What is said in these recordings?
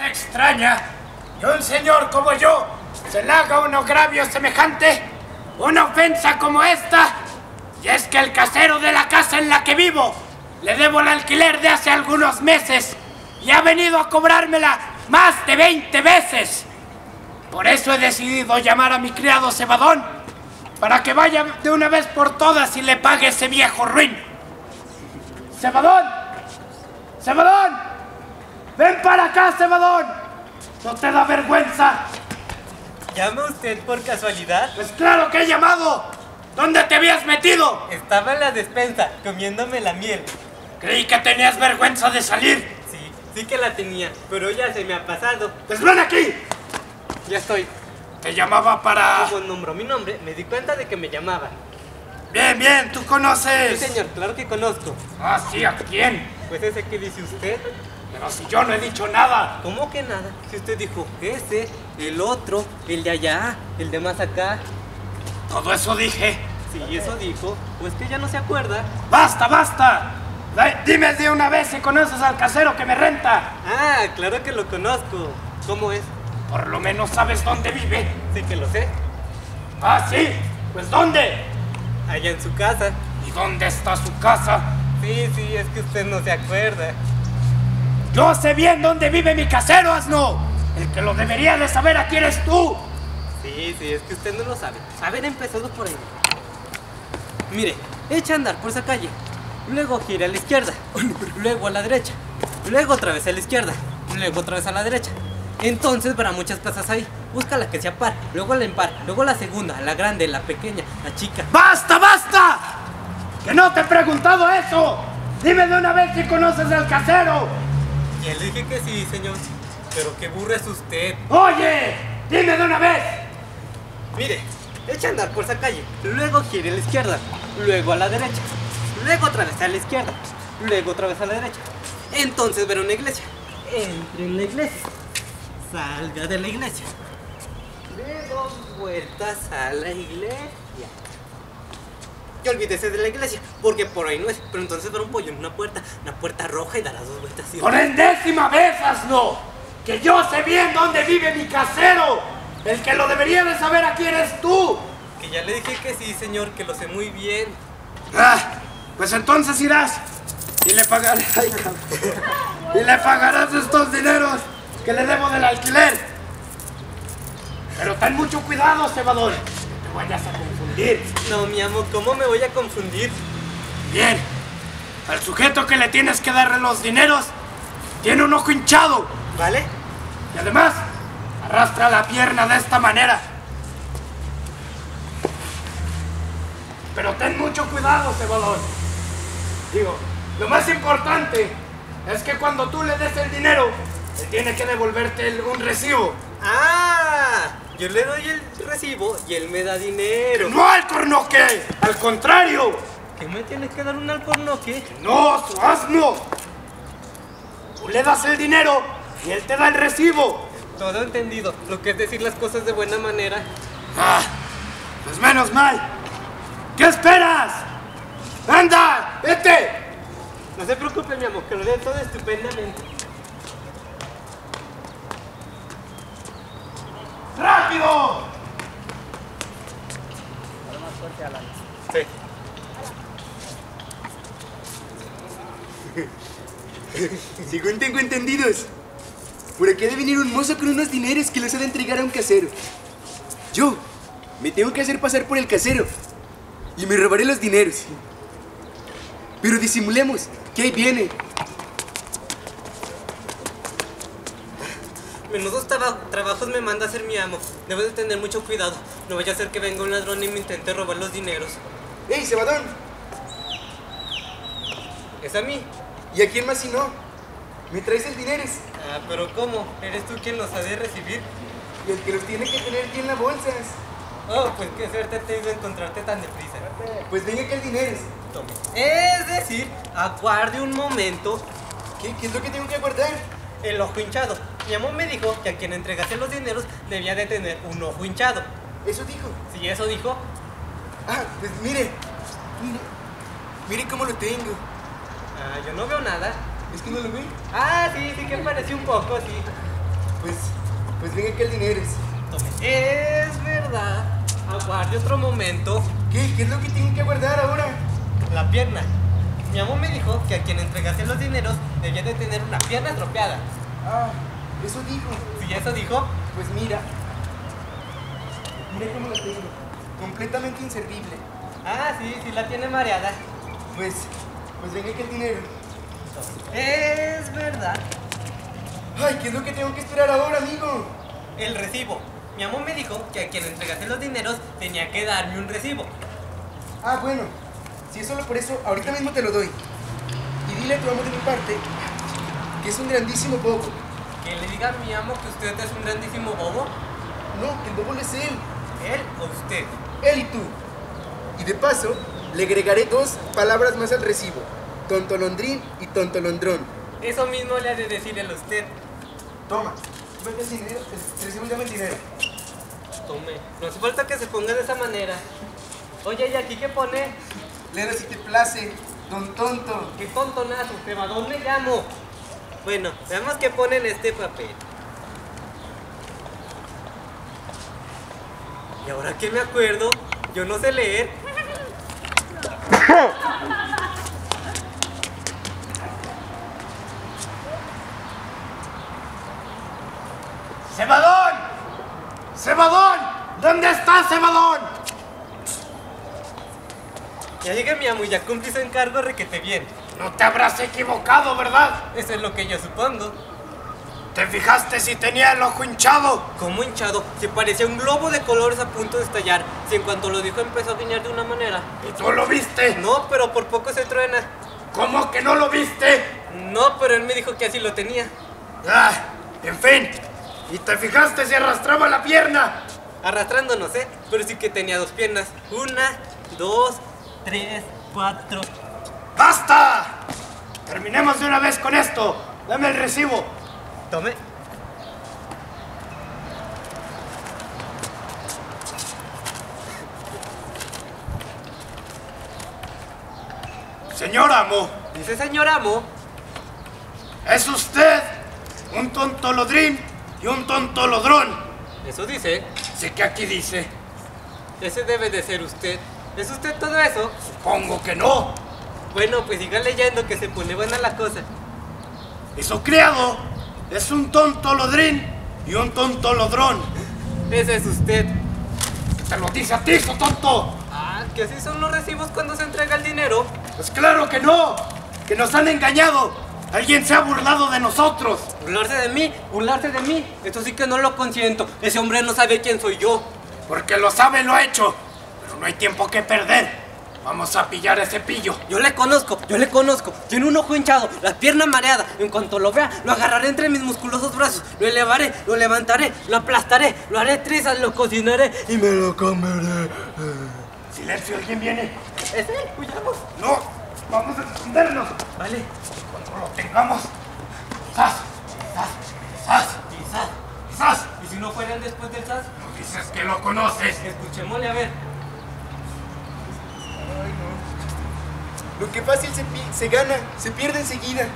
Extraña que un señor como yo se le haga un agravio semejante, una ofensa como esta. Y es que el casero de la casa en la que vivo le debo el alquiler de hace algunos meses y ha venido a cobrármela más de 20 veces. Por eso he decidido llamar a mi criado Cebadón para que vaya de una vez por todas y le pague ese viejo ruin. ¡Cebadón! ¡Cebadón! ¡Ven para acá, Cebadón! ¿No te da vergüenza? ¿Llama usted por casualidad? Pues claro que he llamado. ¿Dónde te habías metido? Estaba en la despensa, comiéndome la miel. Creí que tenías vergüenza de salir. Sí, sí que la tenía, pero ya se me ha pasado. ¡Pues ven aquí! Ya estoy. Te llamaba para... Como nombró mi nombre, me di cuenta de que me llamaban. Bien, bien, tú Sí, conoces... señor, claro que conozco. Ah, sí, ¿a quién? Pues ese que dice usted. Pero si yo no he dicho nada. ¿Cómo que nada? Si usted dijo ese, el otro, el de allá, el de más acá. Todo eso dije. Si eso dijo, pues que ya no se acuerda. ¡Basta, basta! Dime de una vez si conoces al casero que me renta. Ah, claro que lo conozco. ¿Cómo es? Por lo menos sabes dónde vive. Sí que lo sé. Ah, sí. Pues ¿dónde? Allá en su casa. ¿Y dónde está su casa? Sí, sí, es que usted no se acuerda. Yo sé bien dónde vive mi casero, asno. El que lo debería de saber aquí eres tú. Sí, sí, es que usted no lo sabe. Haber empezado por ahí. Mire, echa a andar por esa calle. Luego gira a la izquierda. Luego a la derecha. Luego otra vez a la izquierda. Luego otra vez a la derecha. Entonces verá muchas casas ahí. Busca la que sea par. Luego la impar. Luego la segunda, la grande, la pequeña, la chica. ¡Basta, basta! ¡Que no te he preguntado eso! Dime de una vez si conoces al casero. Y él dije que sí, señor. Pero qué burro es usted. Oye, dime de una vez. Mire, echa a andar por esa calle. Luego gire a la izquierda. Luego a la derecha. Luego otra vez a la izquierda. Luego otra vez a la derecha. Entonces verá una iglesia. Entre en la iglesia. Salga de la iglesia. Dé dos vueltas a la iglesia. Y olvídese de la iglesia, porque por ahí no es. Pero entonces verá un pollo en una puerta, una puerta roja y dará dos vueltas. y- Por enésima vez, asno. Que yo sé bien dónde vive mi casero. El que lo debería de saber aquí eres tú. Que ya le dije que sí, señor, que lo sé muy bien. Ah, pues entonces irás y le pagarás. ay, cabrón. y le pagarás estos dineros que le debo del alquiler. Pero ten mucho cuidado, Cebador. Vayas a confundir. No, mi amo, ¿cómo me voy a confundir? Bien. Al sujeto que le tienes que darle los dineros tiene un ojo hinchado. ¿Vale? Y además, arrastra la pierna de esta manera. Pero ten mucho cuidado, Cebador. Digo, lo más importante es que cuando tú le des el dinero, él tiene que devolverte el- un recibo. ¡Ah! Yo le doy el recibo y él me da dinero. No al cornoque, al contrario. ¿Qué me tienes que dar un alcornoque? No, su asno. Tú le das el dinero y él te da el recibo. Todo entendido, lo que es decir las cosas de buena manera. Ah, pues menos mal. ¿Qué esperas? ¡Anda! ¡Vete! No se preocupe, mi amor, que lo haré todo estupendamente. ¡Rápido! Sí. Según tengo entendidos, por aquí ha de venir un mozo con unos dineros que los ha de entregar a un casero. Yo me tengo que hacer pasar por el casero y me robaré los dineros. Pero disimulemos, que ahí viene. Menudos traba- trabajos me manda a hacer mi amo. Debo de tener mucho cuidado. No vaya a ser que venga un ladrón y me intente robar los dineros. ¡Ey, Cebadón! ¿Es a mí? ¿Y a quién más si no? ¿Me traes el dinero? Ah, pero ¿cómo? ¿Eres tú quien los ha de recibir? Y el que los tiene que tener aquí en la bolsa. Oh, pues qué suerte he tenido de encontrarte tan deprisa. Pues venga que el dinero. Tome. Es decir, aguarde un momento ¿Qué, ¿Qué es lo que tengo que guardar? El ojo hinchado. Mi amo me dijo que a quien entregase los dineros debía de tener un ojo hinchado. Eso dijo. Si eso dijo, Ah, pues mire. Mire. Mire cómo lo tengo. ah, yo no veo nada. ¿Es que no lo ve? Ah, sí, sí que parece un poco, sí. Pues, pues venga que el dinero es. Tome. Es verdad. Aguarde otro momento. ¿Qué? ¿Qué es lo que tengo que guardar ahora? La pierna. Mi amo me dijo que a quien entregase los dineros debía de tener una pierna estropeada. Ah, eso dijo. Si eso dijo, Pues mira. Mira cómo la tengo. Completamente inservible. ah, sí, sí la tiene mareada. Pues, pues venga que el dinero. Es verdad. Ay, ¿qué es lo que tengo que esperar ahora, amigo? El recibo. Mi amo me dijo que a quien entregase los dineros tenía que darme un recibo. Ah, bueno. Si es solo por eso, ahorita mismo te lo doy. Y dile a tu amo de mi parte que es un grandísimo bobo. Que le diga a mi amo que usted es un grandísimo bobo. No, que el bobo no es él. Él o usted. Él y tú. Y de paso, le agregaré dos palabras más al recibo. Tontolondrín y tontolondrón. Eso mismo le ha de decir a usted. Toma. El dinero, el recibo llama el dinero. Tome. No hace falta que se ponga de esa manera. Oye, ¿y aquí qué pone? Léelo si te place, don tonto. Qué tontonazo, pero ¿a dónde llamo? Bueno, veamos qué pone en este papel. Y ahora que me acuerdo, yo no sé leer. ¡Cebadón! ¡Cebadón! ¿Dónde está Cebadón? Ya llegué mi amo y ya cumplí su encargo requete bien. No te habrás equivocado, ¿verdad? Eso es lo que yo supongo. ¿Te fijaste si tenía el ojo hinchado? Como hinchado, se parecía un globo de colores a punto de estallar. Si en cuanto lo dijo empezó a guiñar de una manera. ¿Y tú lo viste? No, pero por poco se truena. ¿Cómo que no lo viste? No, pero él me dijo que así lo tenía. Ah, en fin. ¿Y te fijaste si arrastraba la pierna? Arrastrando no sé, pero sí que tenía dos piernas. Una, dos, tres, cuatro. ¡Basta! Terminemos de una vez con esto. Dame el recibo. Tome. Señor amo, Dice señor amo. ¿es usted un tontolodrín y un tontolodrón? Eso dice. Sí que aquí dice. Ese debe de ser usted. ¿Es usted todo eso? Supongo que no. Bueno, pues siga leyendo que se pone buena la cosa. Y su criado es un tontolodrín y un tontolodrón. Ese es usted. Te lo dice a ti, su tonto. Ah, que así son los recibos cuando se entrega el dinero. Pues claro que no. Que nos han engañado. Alguien se ha burlado de nosotros. Burlarse de mí, burlarse de mí. Esto sí que no lo consiento. Ese hombre no sabe quién soy yo. Porque lo sabe, lo ha hecho. No hay tiempo que perder. Vamos a pillar ese pillo. Yo le conozco, yo le conozco. Tiene un ojo hinchado, la pierna mareada. En cuanto lo vea, lo agarraré entre mis musculosos brazos. Lo elevaré, lo levantaré, lo aplastaré, lo haré trizas, lo cocinaré y me lo comeré. Silencio, alguien viene. ¿Es él? Huyamos. No, vamos a escondernos. Vale. Cuando lo tengamos. ¡Zas! ¡Zas! ¡Zas! Y sas. ¡Zas! ¿Y si no fueran después del sas? No dices que lo conoces. Escuchémosle a ver. Ay, no. Lo que fácil se, se gana, se pierde enseguida.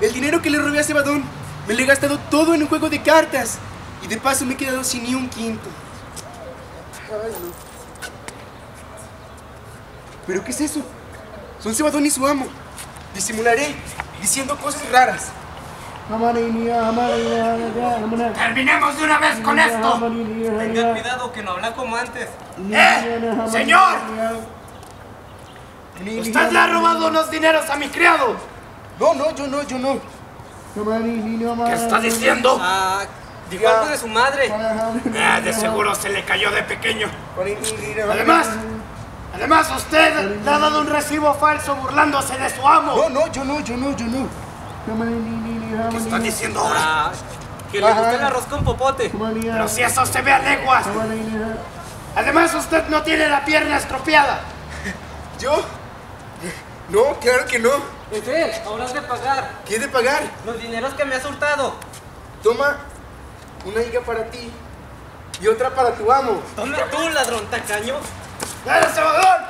El dinero que le robé a Cebadón me lo he gastado todo en un juego de cartas. Y de paso me he quedado sin ni un quinto. Ay, no. ¿Pero qué es eso? Son Cebadón y su amo. Disimularé diciendo cosas raras. Terminemos de una vez con esto. Tengan cuidado que no habla como antes. ¡Eh! ¡Señor! Usted le ha robado unos dineros a mi criado. No, no, yo no, yo no. ¿Qué está diciendo? Ah, dijo algo de su madre. Eh, de seguro se le cayó de pequeño. Además, además usted le ha dado un recibo falso burlándose de su amo. No, no, yo no, yo no, yo no. ¿Qué está diciendo ahora? Ah, que le gusta el arroz con popote. Pero si eso se ve a leguas. Además usted no tiene la pierna estropeada. ¿Yo? No, claro que no. Él, ahora has de pagar ¿Qué de pagar? los dineros que me has hurtado. Toma una higa para ti y otra para tu amo. Toma tú, ladrón tacaño. ¡Dale, Salvador!